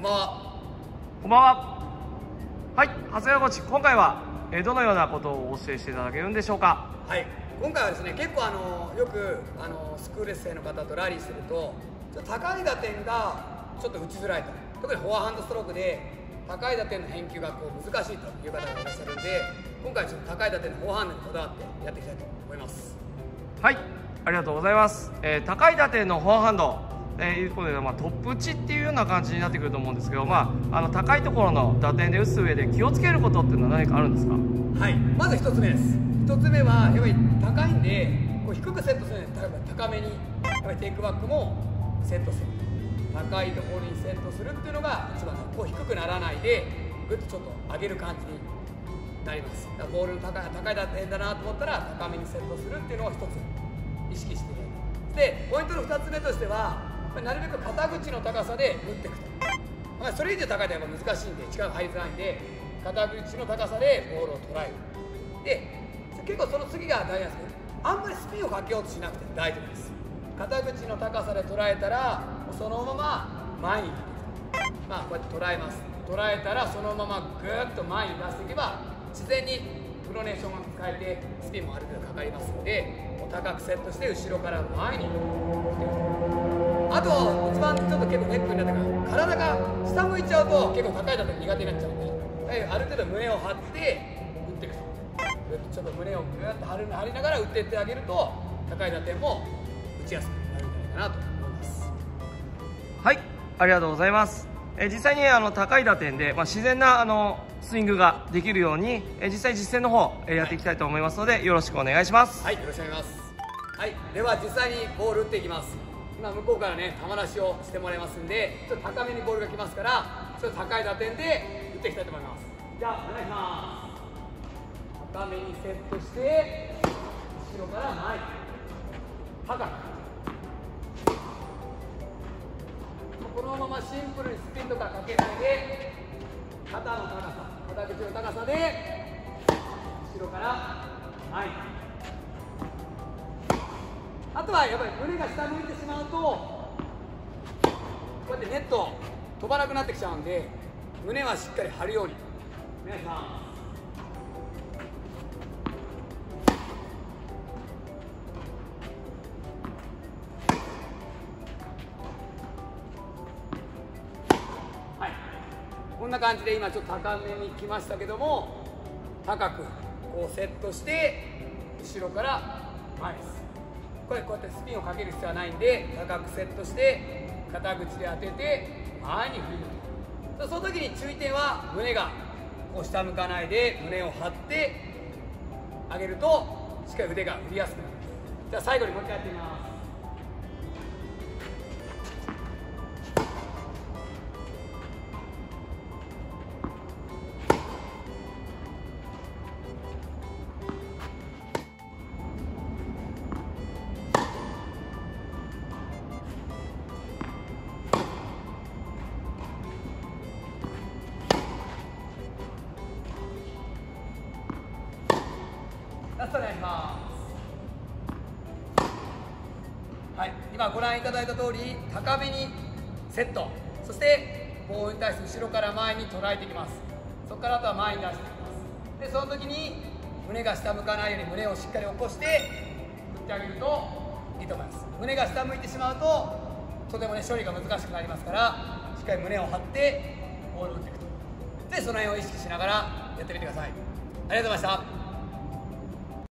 こんばんは。こんばんは。はい長谷川コーチ今回はえーどのようなことをお教えしていただけるんでしょうか？はい今回はですね結構あのよくあのスクール生の方とラリーするとちょっと高い打点がちょっと打ちづらいと。特にフォアハンドストロークで高い打点の返球がこう難しいという方がいらっしゃるんで今回ちょっと高い打点のフォアハンドにこだわってやっていきたいと思います。はいありがとうございます、えー高い打点のフォアハンドえーいうことで、まあ、トップ打ちっていうような感じになってくると思うんですけど、まあ、あの高いところの打点で打つ上で気をつけることっていうのは何かあるんですか？はい。まず1つ目です。1つ目はやっぱり高いんでこう低くセットするのに例えば高めにやっぱりテイクバックもセットする。高いところにセットするっていうのが一番こう低くならないでグッとちょっと上げる感じになります。だからボールの高い高い打点だなと思ったら高めにセットするっていうのを一つ意識していただくでポイントの2つ目としてはなるべく肩口の高さで打っていくと、まあ、それ以上高いとやっぱ難しいんで力が入りづらいんで肩口の高さでボールを捉える。で結構その次が大事なんですけどあんまりスピンをかけようとしなくて大丈夫です。肩口の高さで捉えたらそのまま前に出ていくまあこうやって捉えます。捉えたらそのままぐーっと前に出していけば自然にプロネーションを使えてスピンもある程度かかりますので高くセットして後ろから前に打っていくあと一番ちょっと結構ネックになったから体が下向いちゃうと結構高いだと苦手になっちゃうんではいある程度胸を張って打っていくとちょっと胸をぐーっと張り張りながら打っていってあげると高い打点も打ちやすくなるんじゃないかなと思います。はいありがとうございます、えー実際にあの高い打点で、まあ、自然なあのスイングができるように、えー実際実践の方、えーやっていきたいと思いますので、よろしくお願いします。はいよろしくお願いします。はいでは実際にボール打っていきます今向こうからね球出しをしてもらいますんでちょっと高めにボールが来ますからちょっと高い打点で打っていきたいと思います。じゃあお願いします。高めにセットして後ろから前。に高くこのままシンプルにスピンとかかけないで肩の高さ肩口の高さで後ろから前。にあとはやっぱり胸が下向いてしまうとこうやってネット飛ばなくなってきちゃうんで胸はしっかり張るように。お願いしますはい。こんな感じで今ちょっと高めに来ましたけども高くこうセットして後ろから前ですこれこうやってスピンをかける必要はないんで高くセットして肩口で当てて前に振るその時に注意点は胸がこう下向かないで胸を張って上げるとしっかり腕が振りやすくなりますじゃあ最後にもう一回やってみます。ラストお願いしますはい今ご覧いただいた通り高めにセット。そしてボールに対して後ろから前に捉えていきます。そこからあとは前に出していきます。でその時に胸が下向かないように胸をしっかり起こして振ってあげるといいと思います。胸が下向いてしまうととてもね処理が難しくなりますからしっかり胸を張ってボールを打っていくと。でその辺を意識しながらやってみてください。ありがとうございました。